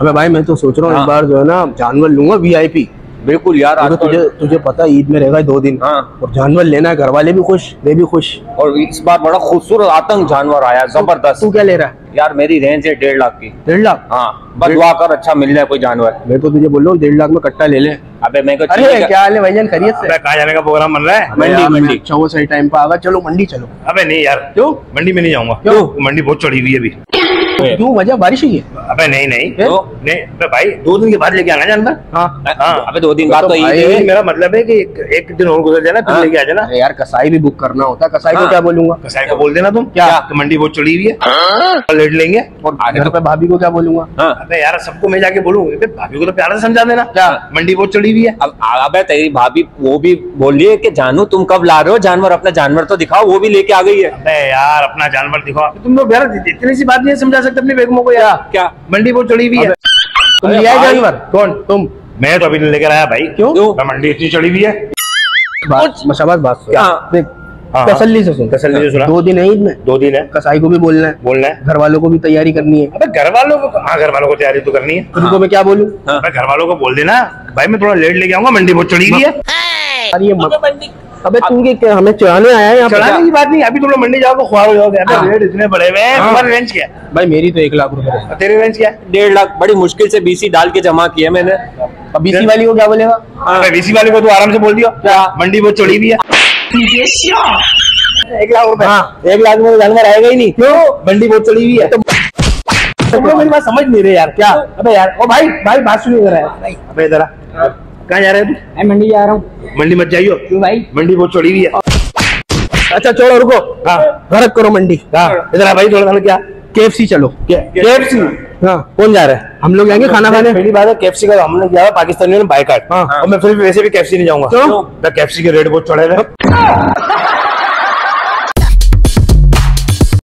अबे भाई मैं तो सोच रहा हूँ हाँ। इस बार जो है ना जानवर लूँगा वीआईपी बिल्कुल यार आज तुझे तुझे पता है, ईद में रहेगा दो दिन। हाँ। और जानवर लेना है घर वाले भी खुश वे भी खुश। और इस बार बड़ा खूबसूरत आतंक जानवर आया ज़बरदस्त। तू क्या ले रहा है? यार मेरी रेंज है डेढ़ लाख की। डेढ़ लाख? हाँ बस दुआ कर अच्छा मिल जाए कोई जानवर। मैं तो तुझे बोल रहा हूँ डेढ़ लाख में कट्टा ले ले। अबे मैं अरे क्या? क्या हाल है भाईजान खरीद से। अबे कहाँ जाने का प्रोग्राम बन रहा है? मंडी, मंडी। अच्छा वो सही टाइम पे आगा चलो मंडी चलो। अबे नहीं यार क्यों? मंडी में नहीं जाऊँगा। क्यों? मंडी बहुत चढ़ी हुई है अभी। क्यों? वजह बारिश हुई है। अबे नहीं नहीं तो नहीं अबे भाई दो दिन के बाद लेके आना जानवर हाँ। हाँ। अबे दो दिन बाद तो तो ईद भाई- है मेरा मतलब है कि एक, एक दिन और गुजर जाए ना फिर हाँ। लेके आ जाना। यार कसाई भी बुक करना होता है। कसाई को। क्या बोलूँगा? कसाई को बोल देना तुम। क्या? मंडी बहुत चढ़ी हुई है। लेट लेंगे। और आगे घर तो- पे भाभी को क्या बोलूँगा? हाँ। अबे यार सबको मैं जाके बोलूँगा भाभी को तो प्यार से समझा देना। क्या? मंडी बहुत चढ़ी हुई है। अब अबे तेरी भाभी वो भी बोल रही है कि जानू तुम कब ला रहे हो जानवर? अपना जानवर तो दिखाओ वो भी लेके आ गई है। यार अपना जानवर दिखाओ। तुम लोग यार इतनी सी बात नहीं समझा सकते। अपनी बेगमों को यार। क्या? मंडी बहुत चढ़ी हुई है। तुम लिया है जानवर कौन? तुम। मैं तो अभी लेकर आया भाई। क्यों? मंडी इतनी चढ़ी हुई है। बात बात देख हाँ, तसल्ली से सुन। तसल्ली से सुना। दो दिन है ईद में। दो दिन है। कसाई को भी बोलना है। बोलना है। घर वालों को भी तैयारी करनी है। अबे घर वालों को हाँ घर वालों को तैयारी तो करनी है। तो उनको मैं क्या बोलूँ? हाँ। घर वालों को बोल देना। भाई मैं थोड़ा लेट लेके आऊँगा। मंडी बहुत चढ़ी हुई है। अरे ये मत अबे तू ये क्या हमें चढ़ाने आया है यहाँ चढ़ाने की बात नहीं अभी तुम लोग मंडी जाओगे खुआ हो जाओगे हाँ। अबे रेट इतने बड़े हुए हैं हाँ। तुम्हारी रेंज क्या है? भाई मेरी तो एक लाख रुपए है। तेरी रेंज क्या है? डेढ़ लाख बड़ी मुश्किल से बीसी डाल के जमा किया मैंने। अब बीसी वाली को क्या बोलेगा? बीसी वाले को तो आराम से बोल दियो। मंडी बहुत चढ़ी हुई है। एक लाख रुपए। हाँ। एक लाख में तो जानवर आएगा ही नहीं। क्यों? मंडी बहुत चढ़ी हुई है। तुम लोग मेरी बात समझ नहीं रहे यार क्या? अबे यार ओ भाई भाई बात सुनिए जरा। अबे जरा। कहाँ जा रहे हो मैं मंडी जा रहा हूँ। मंडी मत जाइयो। क्यों भाई? मंडी बहुत चढ़ी हुई है। अच्छा छोड़ो रुको। हाँ। गरक करो मंडी। हाँ। इधर आ भाई थोड़ा क्या? केएफसी चलो। केएफसी हाँ। कौन जा रहा है? हम लोग जाएँगे खाना खाने। पहली बात है केएफसी का हम लोग पाकिस्तानियों ने बाइकाट हाँ। और मैं फिर भी वैसे भी केएफसी नहीं जाऊँगा। क्यों? केएफसी के रेट बहुत चढ़े हुए हैं।